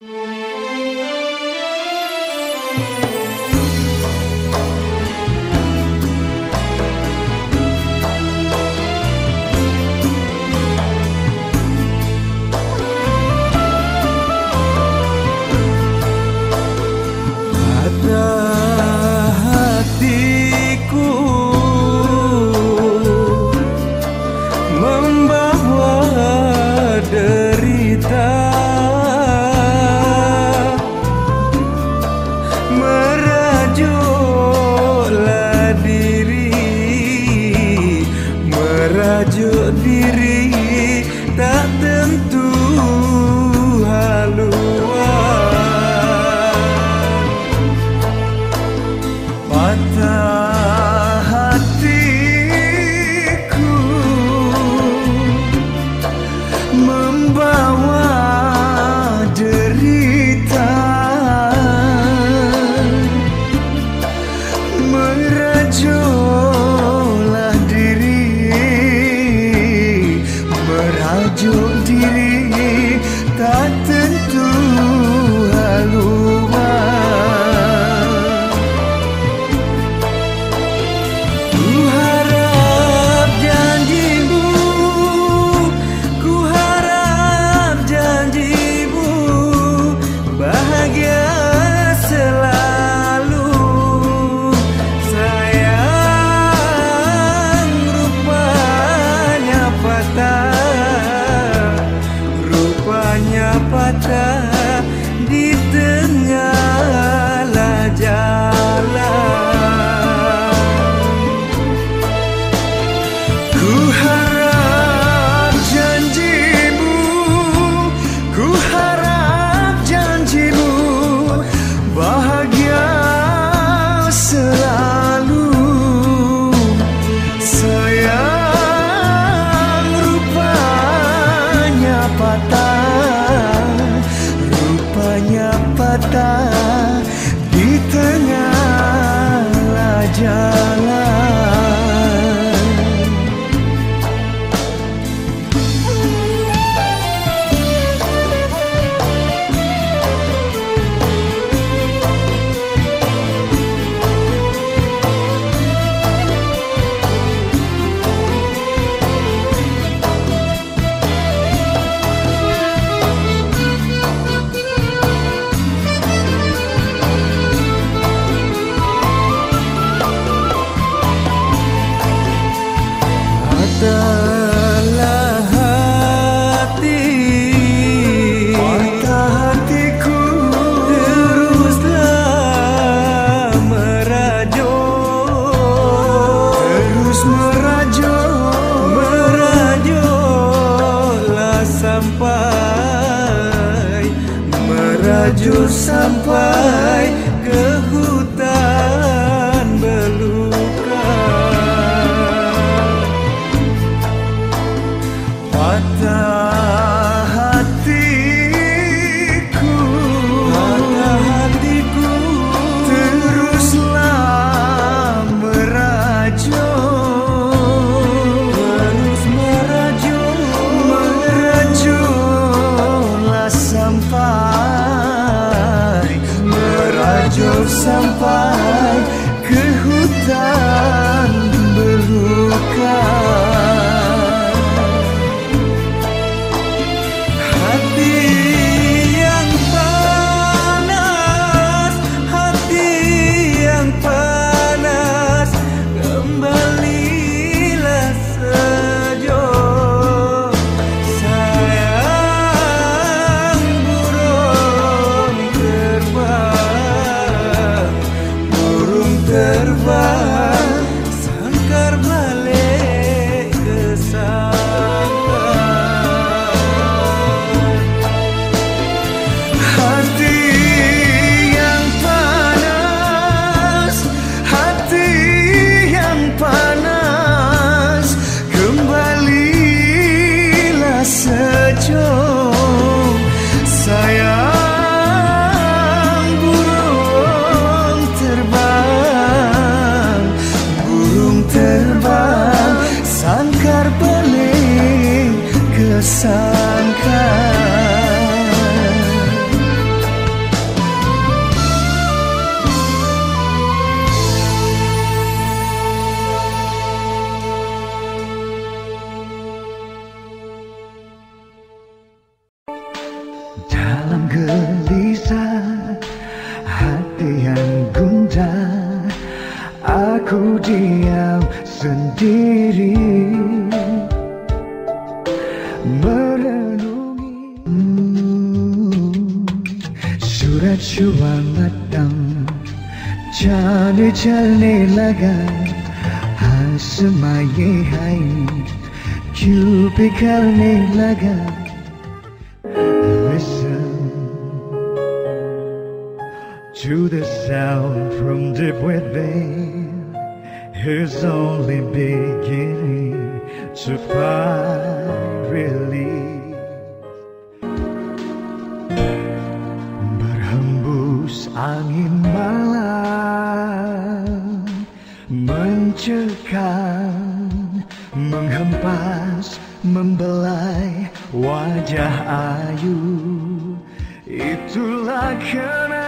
Yeah. tajuk diri tak tentu patah. Rupanya patah. Melaju sampai ke hutan belukar patah sangka Dalam gelap सूरज हुआ मटम चांद चलने लगा। आसमां ये हाई क्यों बिखरने लगा? To the sound from deep within Who's only beginning to find relief. Mencekam, menghempas, membelai wajah ayu. Itulah kenangan